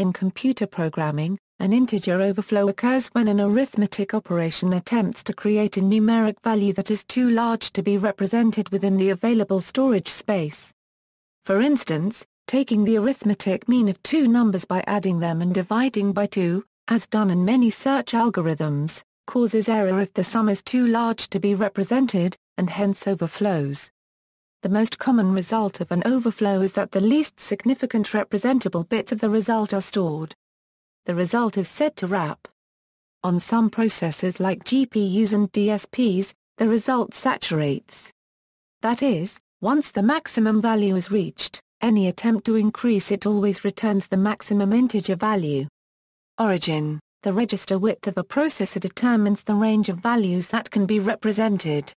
In computer programming, an integer overflow occurs when an arithmetic operation attempts to create a numeric value that is too large to be represented within the available storage space. For instance, taking the arithmetic mean of two numbers by adding them and dividing by 2, as done in many search algorithms, causes error if the sum is too large to be represented, and hence overflows. The most common result of an overflow is that the least significant representable bits of the result are stored. The result is said to wrap. On some processors like GPUs and DSPs, the result saturates. That is, once the maximum value is reached, any attempt to increase it always returns the maximum integer value. Origin The register width of a processor determines the range of values that can be represented.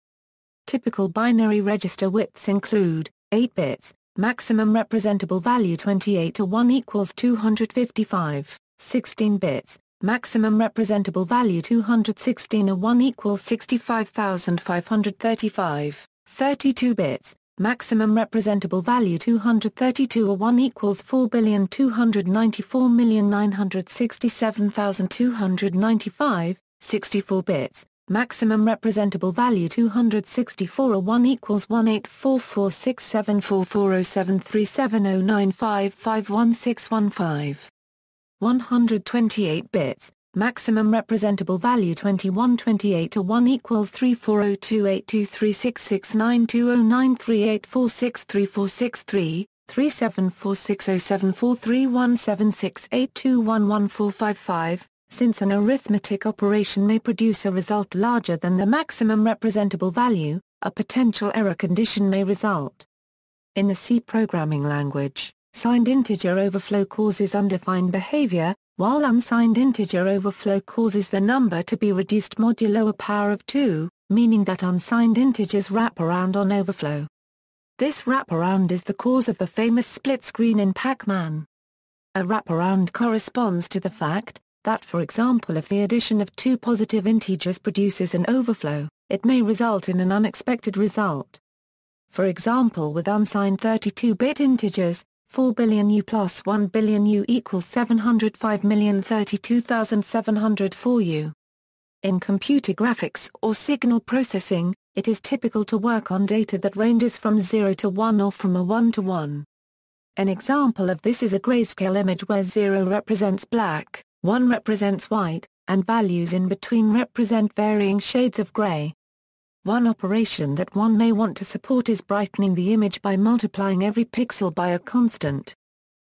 Typical binary register widths include 8 bits, maximum representable value 28 to 1 equals 255, 16 bits, maximum representable value 216 to 1 equals 65,535, 32 bits, maximum representable value 232 or 1 equals 4,294,967,295, 64 bits, maximum representable value 264 or 1 equals 184467440737095511615. 128 bits, maximum representable value 2128 or 1 equals 3402823669209384634633, 374607431768211455, since an arithmetic operation may produce a result larger than the maximum representable value, a potential error condition may result. In the C programming language, signed integer overflow causes undefined behavior, while unsigned integer overflow causes the number to be reduced modulo a power of 2, meaning that unsigned integers wrap around on overflow. This wraparound is the cause of the famous split screen in Pac-Man. A wraparound corresponds to the fact, that for example if the addition of two positive integers produces an overflow, it may result in an unexpected result. For example with unsigned 32-bit integers, 4 billion U plus 1 billion U equals 705,032,704 U. In computer graphics or signal processing, it is typical to work on data that ranges from 0 to 1 or from a 1 to 1. An example of this is a grayscale image where 0 represents black, one represents white, and values in between represent varying shades of gray. One operation that one may want to support is brightening the image by multiplying every pixel by a constant.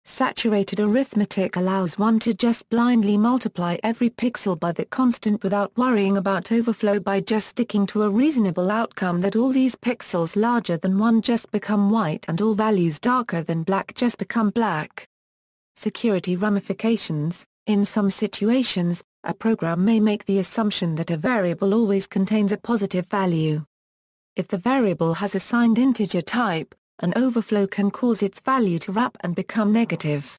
Saturated arithmetic allows one to just blindly multiply every pixel by the constant without worrying about overflow by just sticking to a reasonable outcome that all these pixels larger than 1 just become white and all values darker than black just become black. Security ramifications in some situations, a program may make the assumption that a variable always contains a positive value. If the variable has a signed integer type, an overflow can cause its value to wrap and become negative.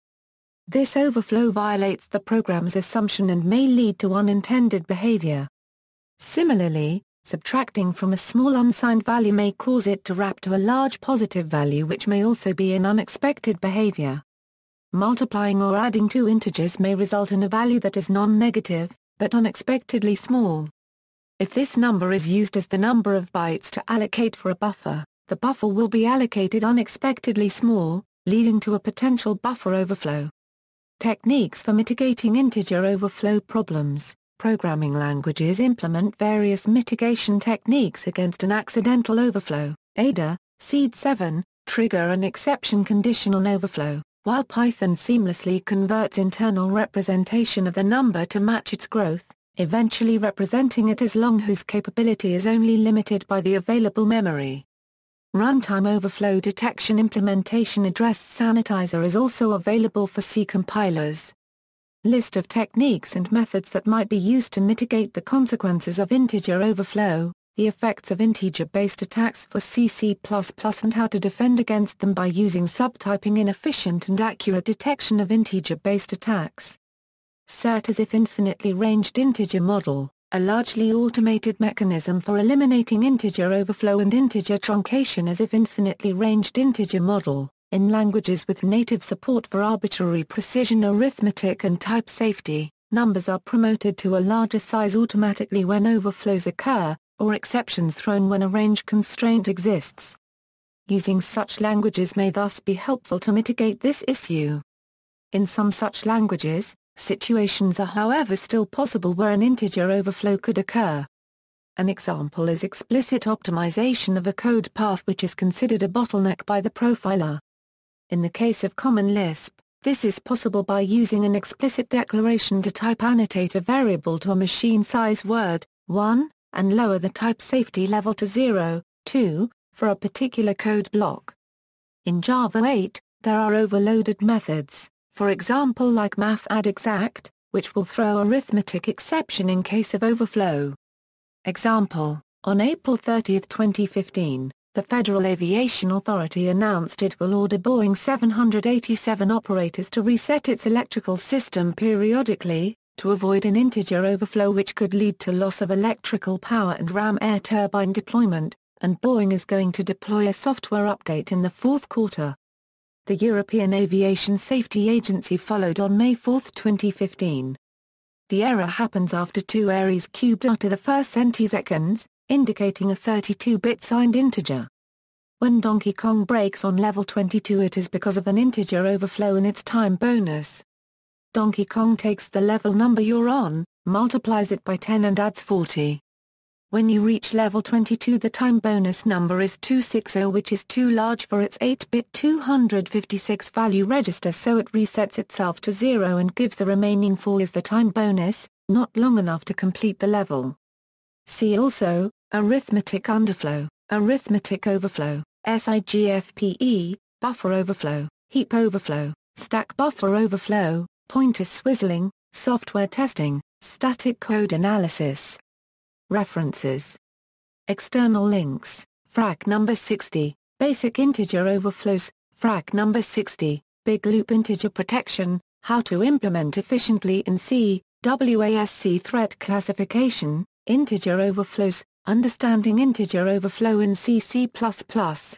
This overflow violates the program's assumption and may lead to unintended behavior. Similarly, subtracting from a small unsigned value may cause it to wrap to a large positive value which may also be an unexpected behavior. Multiplying or adding two integers may result in a value that is non-negative, but unexpectedly small. If this number is used as the number of bytes to allocate for a buffer, the buffer will be allocated unexpectedly small, leading to a potential buffer overflow. Techniques for mitigating integer overflow problems Programming languages implement various mitigation techniques against an accidental overflow, ADA, Seed7, trigger an exception condition on overflow while Python seamlessly converts internal representation of the number to match its growth, eventually representing it as long whose capability is only limited by the available memory. Runtime overflow detection implementation AddressSanitizer is also available for C compilers. List of techniques and methods that might be used to mitigate the consequences of integer overflow the effects of integer-based attacks for CC++ and how to defend against them by using subtyping inefficient and accurate detection of integer-based attacks. CERT as if infinitely ranged integer model, a largely automated mechanism for eliminating integer overflow and integer truncation as if infinitely ranged integer model, In languages with native support for arbitrary precision arithmetic and type safety, numbers are promoted to a larger size automatically when overflows occur, or exceptions thrown when a range constraint exists. Using such languages may thus be helpful to mitigate this issue. In some such languages, situations are however still possible where an integer overflow could occur. An example is explicit optimization of a code path which is considered a bottleneck by the profiler. In the case of Common Lisp, this is possible by using an explicit declaration to type annotate a variable to a machine-size word, 1, and lower the type safety level to 0, 2, for a particular code block. In Java 8, there are overloaded methods, for example like math add exact, which will throw arithmetic exception in case of overflow. Example, on April 30, 2015, the Federal Aviation Authority announced it will order Boeing 787 operators to reset its electrical system periodically, to avoid an integer overflow which could lead to loss of electrical power and ram air turbine deployment, and Boeing is going to deploy a software update in the fourth quarter. The European Aviation Safety Agency followed on May 4, 2015. The error happens after 2 Aries cubed are to the first centiseconds, indicating a 32-bit signed integer. When Donkey Kong breaks on level 22 it is because of an integer overflow in its time bonus. Donkey Kong takes the level number you're on, multiplies it by 10 and adds 40. When you reach level 22 the time bonus number is 260 which is too large for its 8-bit 256 value register so it resets itself to 0 and gives the remaining 4 as the time bonus, not long enough to complete the level. See also, arithmetic underflow, arithmetic overflow, SIGFPE, buffer overflow, heap overflow, stack buffer overflow, pointer swizzling, software testing, static code analysis. References. External links, Phrack number 60, Basic Integer Overflows, Phrack number 60, Big Loop Integer Protection, How to Implement Efficiently in C, WASC Threat Classification, Integer Overflows, Understanding Integer Overflow in C++.